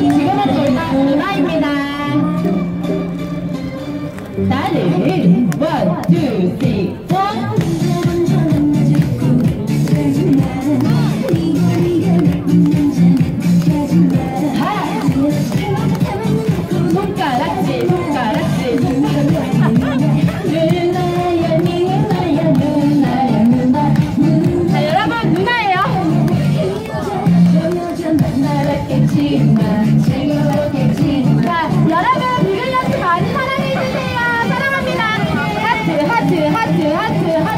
지금은 저희가 이화입니다. 나를 雪花雪花雪花